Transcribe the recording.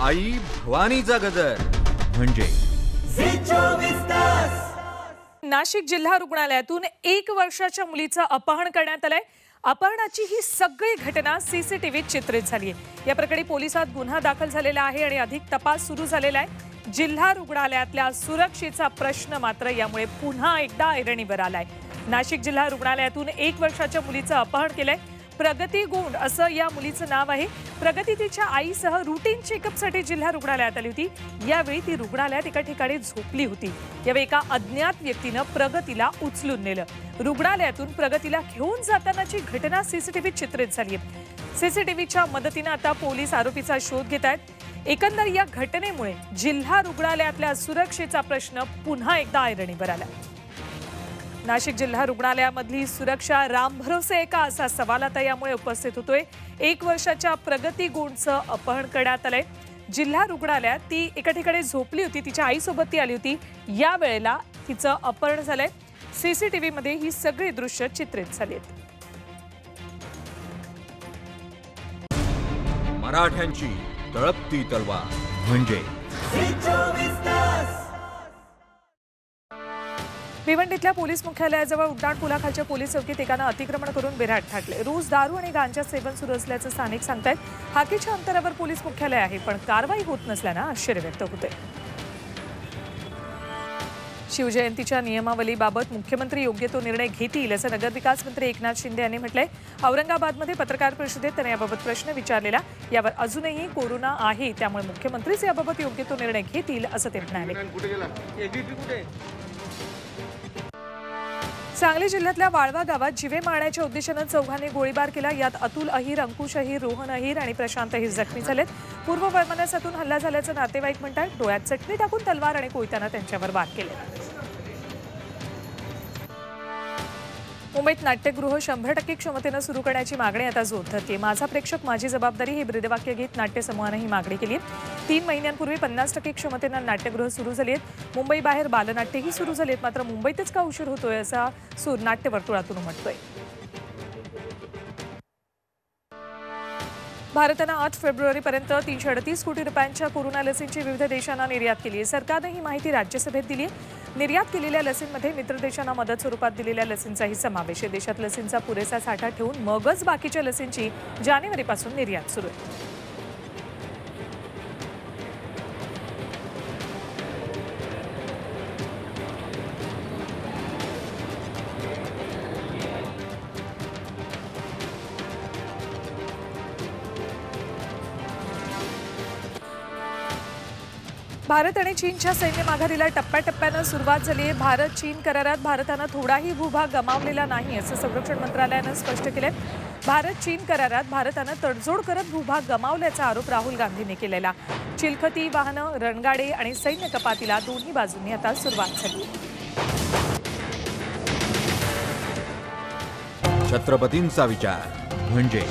आई भवानीचा गजर. म्हणजे? नाशिक जिल्हा रुग्णालयातून एक वर्षाच्या मुलीचं अपहरण करण्यात आलंय. अपहरणाची ही सगळी घटना सीसीटीव्हीत चित्रित झाली आहे या प्रकरणी पोलिसात गुन्हा दाखल झालेला आहे आणि अधिक तपास सुरू झालेला आहे. जिल्हा रुग्णालयातल्या सुरक्षेचा प्रश्न मात्र यामुळे पुन्हा एकदा ऐरणीवर आलाय. नाशिक जिल्हा रुग्णालयातून एक वर्षाच्या मुलीचं अपहरण केलंय. प्रगती गोंड असं या मुलीचं नाव आहे. प्रगती तिच्या आईसह रुटीन चेकअपसाठी जिल्हा रुग्णालयात आली होती. यावेळी ती रुग्णालयात एका ठिकाणी झोपली होती. यावेळी एका अज्ञात व्यक्तीनं प्रगतीला उचलून नेलं. रुग्णालयातून प्रगतीला घेऊन जातानाची घटना सीसीटीव्हीत चित्रित झाली आहे. सीसीटीव्हीच्या मदतीनं आता पोलीस आरोपीचा शोध घेत आहेत. एकंदर या घटनेमुळे जिल्हा रुग्णालयातल्या सुरक्षेचा प्रश्न पुन्हा एकदा ऐरणीवर आला. नाशिक जिल्हा रुग्णालयामधली सुरक्षा राम भरोसे का असा सवाल आता यामुळे उपस्थित होतोय. एक वर्षाच्या प्रगती गुणचं अपहरण करण्यात आलंय. जिल्हा रुग्णालयात ती एका ठिकाणी झोपली होती तिच्या आईसोबत ती आली होती. या वेळेला तिचं अपहरण झालंय. सीसीटीव्ही मध्ये ही सगळी दृश्य चित्रित झाली आहेत मराठ्यांची तळपती तलवार म्हणजे भिवंडीतल्या पोलीस मुख्यालयाजवळ उड्डाण पुलाखालच्या पोलीस चौकीत एकानं अतिक्रमण करून बिराट ठाकले. रोज दारू आणि गांजा सेवन सुरू असल्याचं स्थानिक सांगतायत. हाकीच्या अंतरावर पोलीस मुख्यालय आहे पण कारवाई होत नसल्यानं आश्चर्य व्यक्त होते शिवजयंतीच्या नियमावलीबाबत मुख्यमंत्री योग्य तो निर्णय घेतील असं नगरविकास मंत्री एकनाथ शिंदे यांनी म्हटलंय. औरंगाबादमध्ये पत्रकार परिषदेत त्यांनी याबाबत प्रश्न विचारलेला. यावर अजूनही कोरोना आहे त्यामुळे मुख्यमंत्रीच याबाबत योग्य तो निर्णय घेतील असं ते म्हणाले. सांगली जिल्ह्यातल्या वाळवा गावात जिवे मारण्याच्या उद्देशानं चौघांनी गोळीबार केला. यात अतुल अहिर अंकुश अहिर रोहन अहिर आणि प्रशांत अहिर जखमी झालेत. पूर्व वैमनस्यातून हल्ला झाल्याचं नातेवाईक म्हणतात डोळ्यात चटणी टाकून तलवार आणि कोयत्यानं त्यांच्यावर वार केले. मुंबईत नाट्यगृह शंभर टक्के क्षमतेनं सुरू करण्याची मागणी आता जोर धरते माझा प्रेक्षक माझी जबाबदारी हे ब्रीदवाक्य घेत नाट्यसमूहानं ही मागणी केली आहे. तीन महिन्यांपूर्वी पन्नास टक्के क्षमतेनं नाट्यगृह सुरू झाली आहेत. मुंबईबाहेर बालनाट्यही सुरू झाली आहेत. मात्र मुंबईतच का उशीर होतोय असा सूर नाट्यवर्तुळातून उमटतोय. भारतानं आठ फेब्रुवारीपर्यंत तीनशे अडतीस कोटी रुपयांच्या कोरोना लसींची विविध देशांना निर्यात केली आहे. सरकारनं ही माहिती राज्यसभेत दिली आहे. निर्यात केलेल्या लसींमध्ये मित्र देशांना मदत स्वरूपात दिलेल्या लसींचाही समावेश आहे. देशात लसींचा पुरेसा साठा ठेवून मगच बाकीच्या लसींची जानेवारीपासून निर्यात सुरू आहे. भारत आणि चीनच्या सैन्य माघारीला टप्प्याटप्प्यानं सुरुवात झाली आहे. भारत चीन करारात भारतानं थोडाही भूभाग गमावलेला नाही असं संरक्षण मंत्रालयानं स्पष्ट केलं भारत चीन करारात भारतानं तडजोड करत भूभाग गमावल्याचा आरोप राहुल गांधींनी केलेला. चिलखती वाहनं रणगाडे आणि सैन्य कपातीला दोन्ही बाजूंनी आता सुरुवात झाली. छत्रपतींचा विचार म्हणजे